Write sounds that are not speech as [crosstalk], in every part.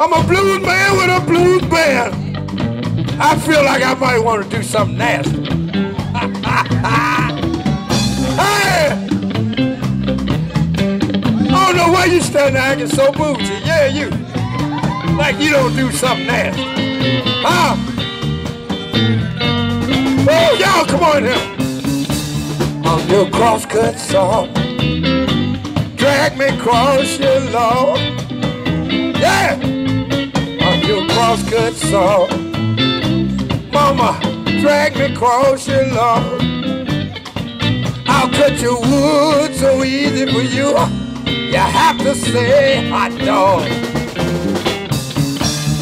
I'm a blues man with a blues band. I feel like I might want to do something nasty. [laughs] hey! I don't know why you standing there acting so bougie. Yeah, you. Like you don't do something nasty. Huh? Oh, y'all come on here. On your crosscut song. Drag me across your lawn. Yeah! Crosscut song. Mama, drag me across your lawn. I'll cut your wood so easy for you. You have to say hot dog.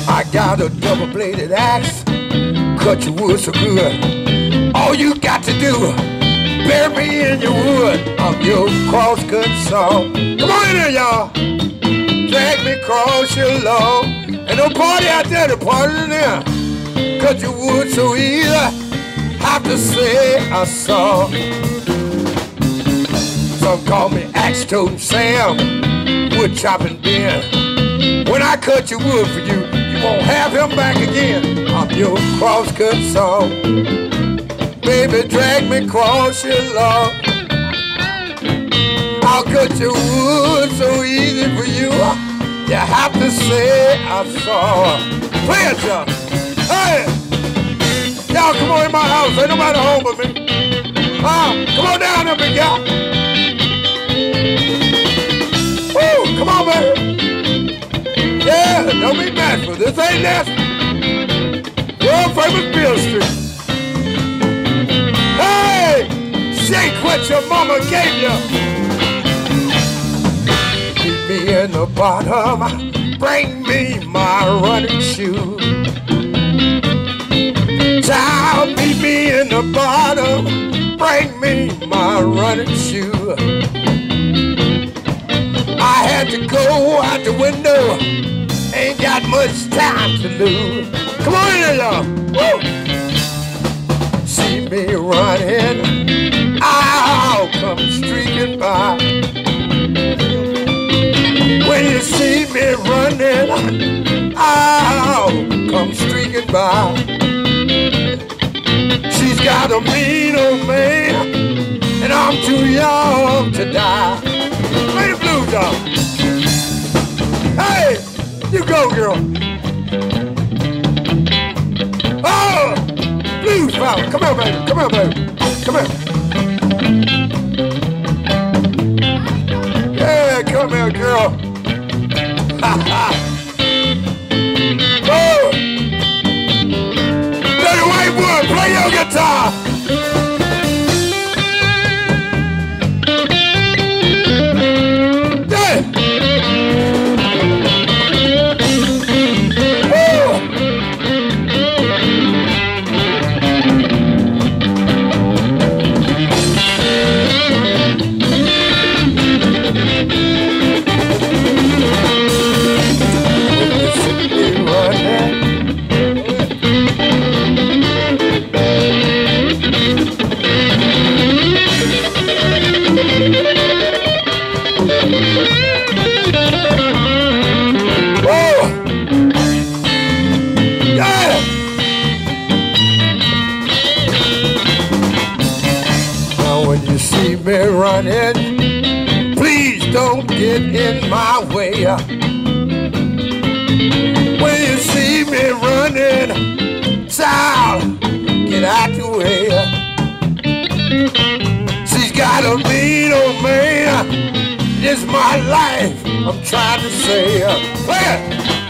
I got a double-bladed axe, cut your wood so good. All you got to do, bury me in your wood. I'm your crosscut saw. Come on in y'all. Drag me across your lawn. Ain't no party out there, to party in there. Cut your wood so easy, have to say I saw. Some call me axe toting Sam, wood chopping Ben. When I cut your wood for you, you won't have him back again. I'm your crosscut saw. Baby, drag me across your lawn. I'll cut your wood so easy for you. You have to say I saw. Play it, y'all. Hey! Y'all come on in my house. Ain't nobody home but me. Ah, come on down there, big guy. Woo, come on, baby. Yeah, don't be bashful. This ain't nasty. World famous Bill Street. Hey, shake what your mama gave you. In the bottom. Bring me my running shoe. Child, meet me in the bottom. Bring me my running shoe. I had to go out the window. Ain't got much time to lose. Come on in, y'all. Woo! See me running. I'll come streaking by. When you see me running, I'll come streaking by. She's got a mean old man, and I'm too young to die. Play the blues, dog. Hey, you go, girl. Oh, blues power. Come here, baby. Come here, baby. Come here. Running, please don't get in my way. When you see me running, child, get out the way. She's got a mean old man. It's my life. I'm trying to say, play it.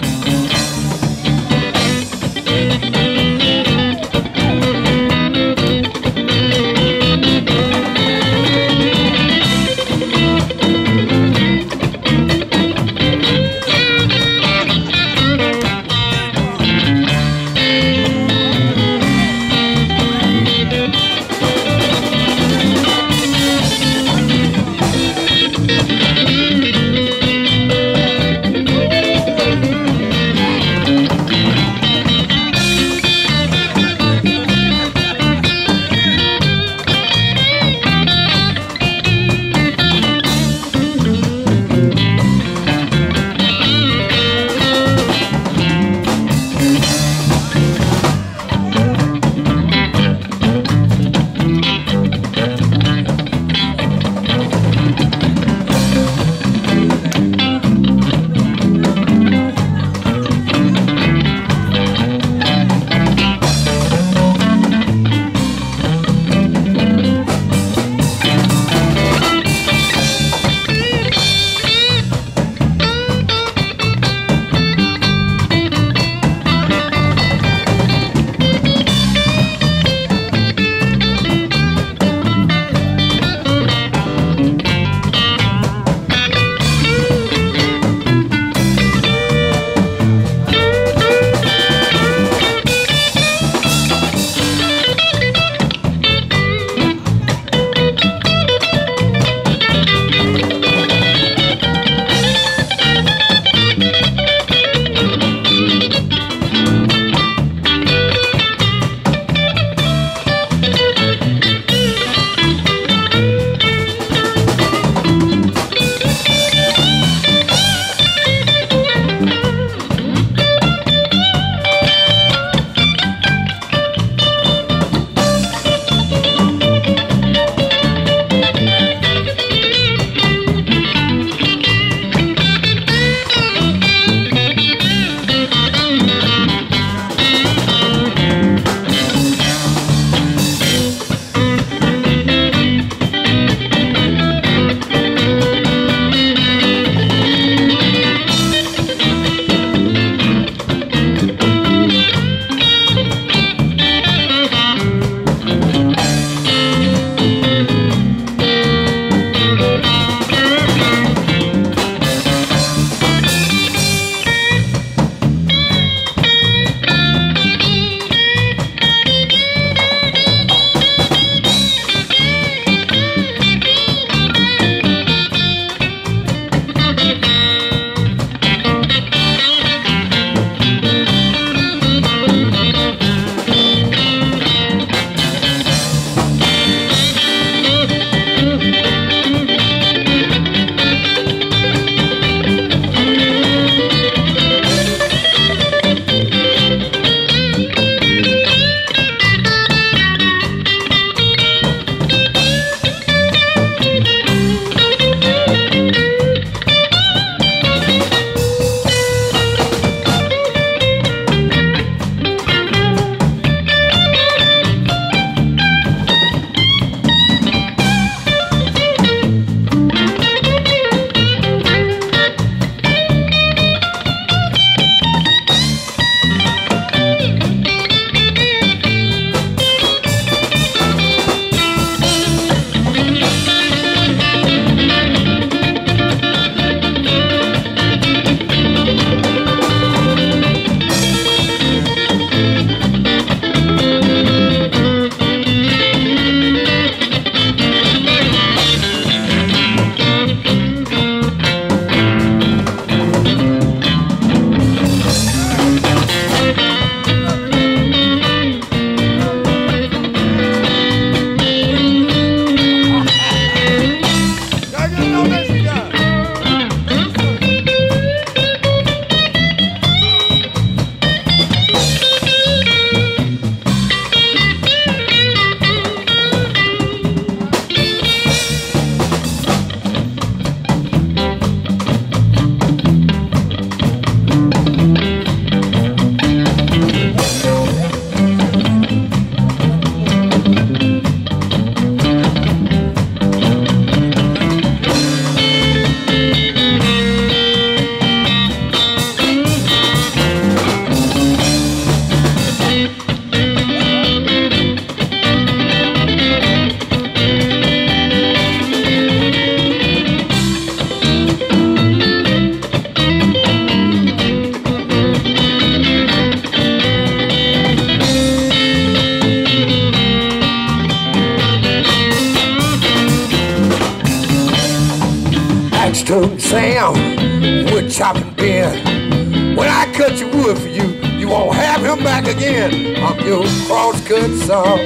Chopping bin. When I cut your wood for you, you won't have him back again. I'm your crosscut song.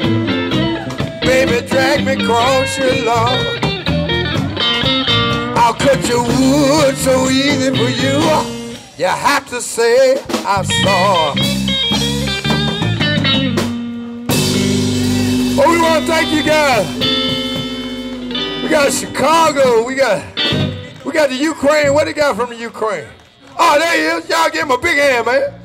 Baby, drag me across your lawn. I'll cut your wood so easy for you. You have to say I saw. Oh, we want to thank you guys. We got Chicago. We got we got the Ukraine. What they got from the Ukraine? Oh, there he is. Y'all give him a big hand, man.